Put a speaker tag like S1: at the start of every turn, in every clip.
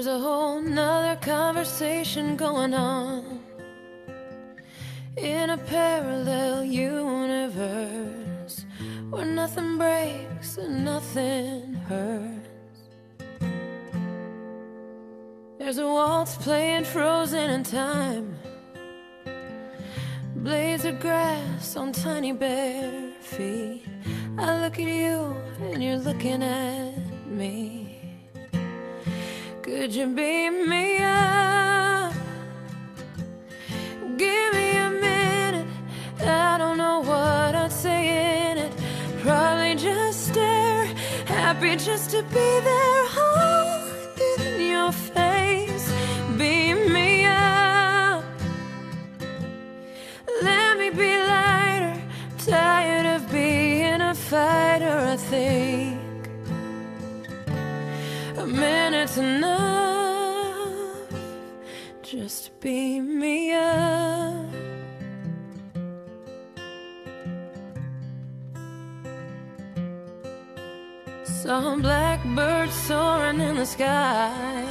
S1: There's a whole nother conversation going on in a parallel universe where nothing breaks and nothing hurts. There's a waltz playing frozen in time, blades of grass on tiny bare feet. I look at you and you're looking at me. Could you beat me up? Give me a minute. I don't know what I'd say in it. Probably just stare, happy just to be there, holding your face. Beat me up. Let me be lighter. Tired of being a fighter, I think. Minute's enough. Just beat me up. Some blackbird soaring in the sky.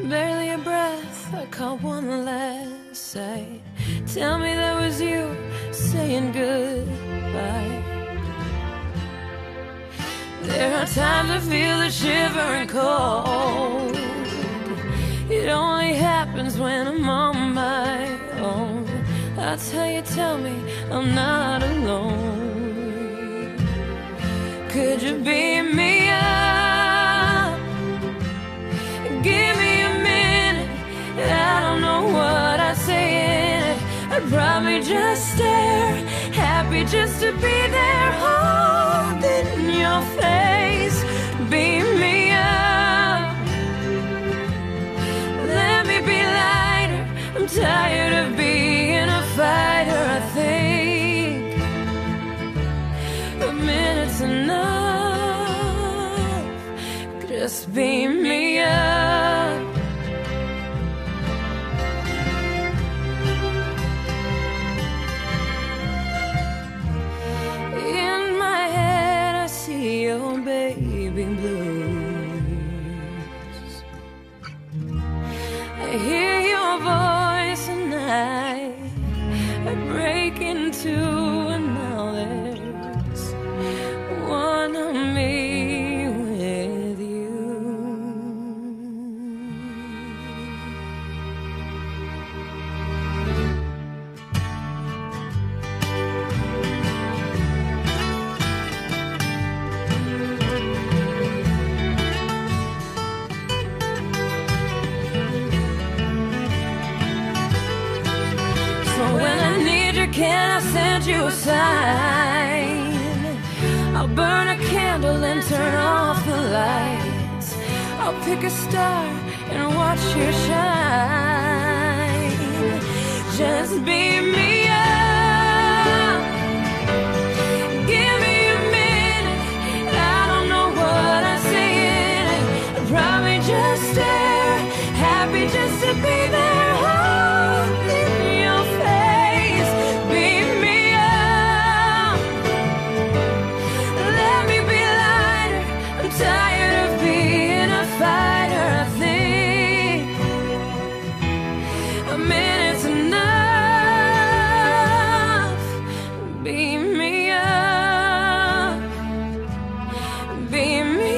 S1: Barely a breath, I caught one last sight. Tell me that was you saying goodbye. There are times I feel the shivering cold. It only happens when I'm on my own. That's how you tell me I'm not alone. Could you beat me up? Give me a minute. I don't know what I'd say in it. I'd probably just stare, happy just to be there, your face. Beat me up. Let me be lighter. I'm tired of being a fighter. I think a minute's enough. Just beat me baby blues. I hear your voice and I, I break into stranger, can I send you a sign? I'll burn a candle and turn off the lights. I'll pick a star and watch you shine. Just be me. Just happy just to be there. five minutes enough. Beat me up, beat me